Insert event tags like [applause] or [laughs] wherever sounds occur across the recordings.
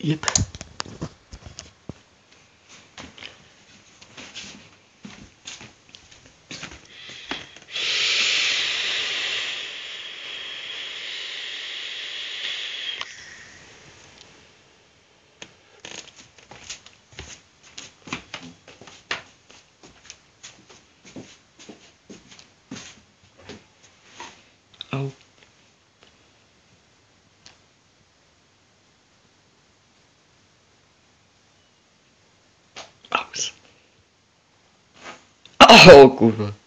Yep. Oh. [laughs] O kurwa.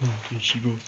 어, 아, 이거